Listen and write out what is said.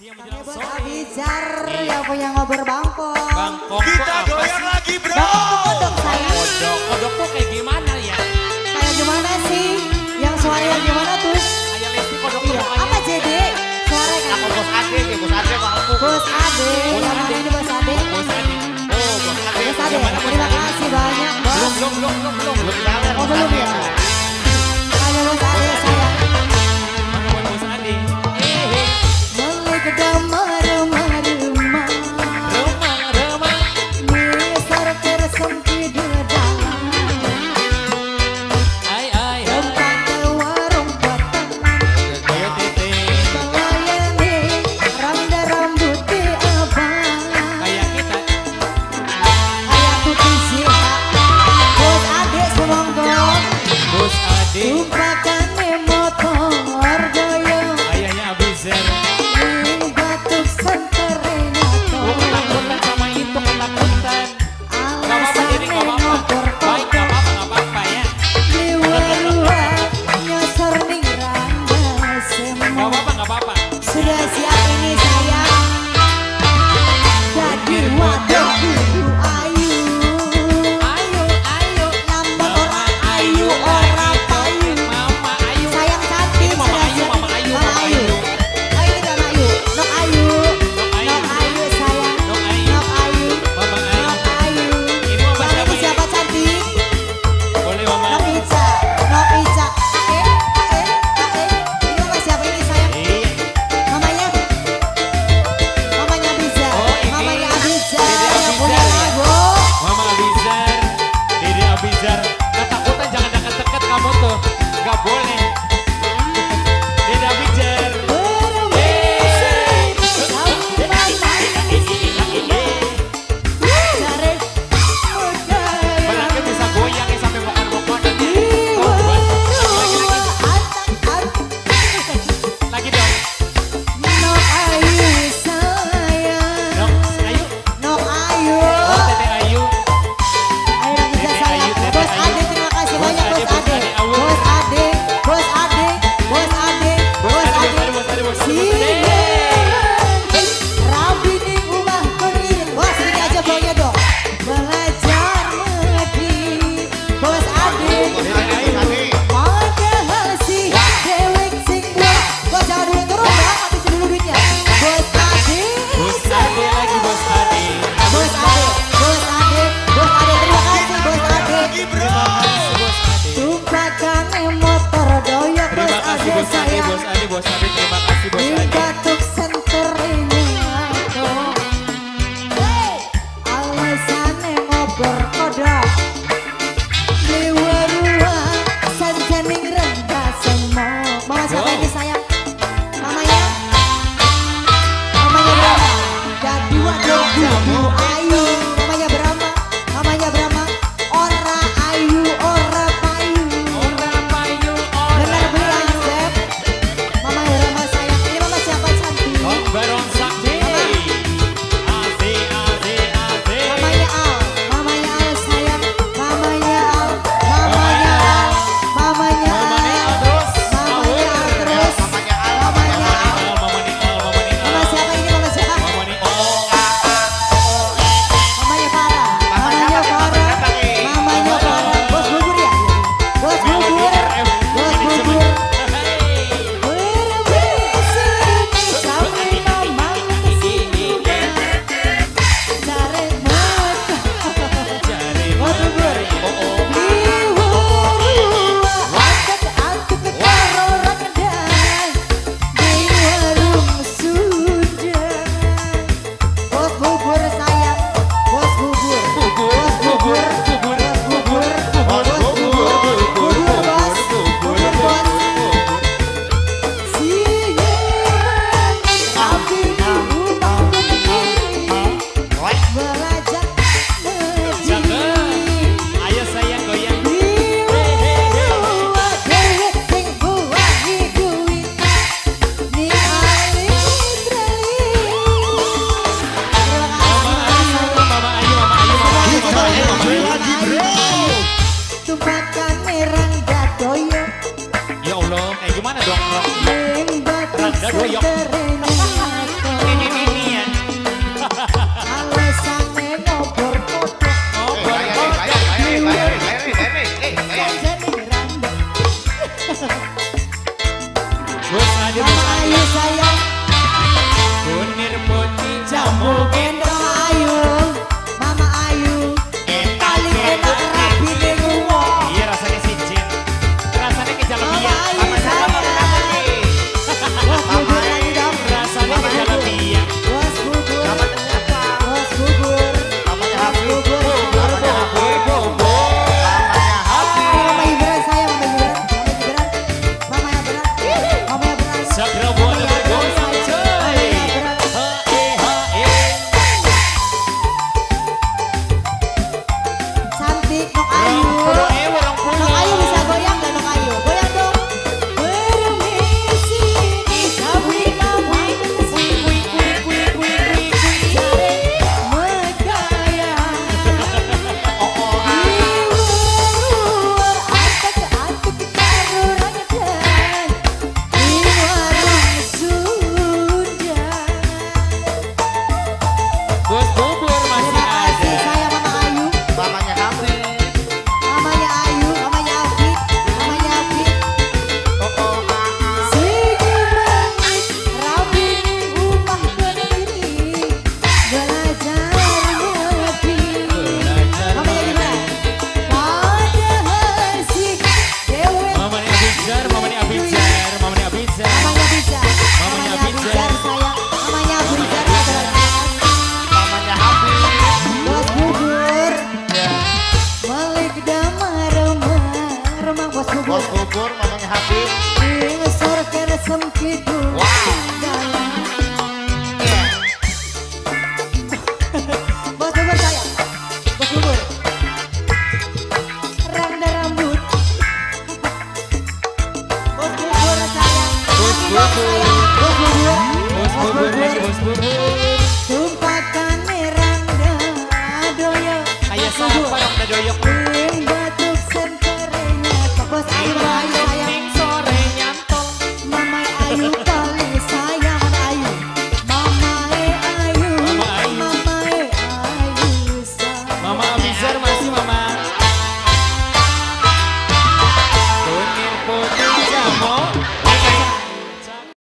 Hebat bicar ya punya ngobrol bangkok. Bangkok Kita goyang lagi bro. Bangkok kodok saya. Kodok, kodok tuh kayak gimana ya? Kayak gimana sih? Yang suaranya gimana tuh? Kayak lesti kodok iya. Apa JD? Suara kan? Aku bos Ade, ya bos Ade Pak Aku. Bos Ade, ini bos Ade. Bos Ade. Oh, bos Ade. Bos Ade, terima kasih banyak belum Belum, belum, belum, belum, belum. Oh, belum ya? Doamna, da, da, da,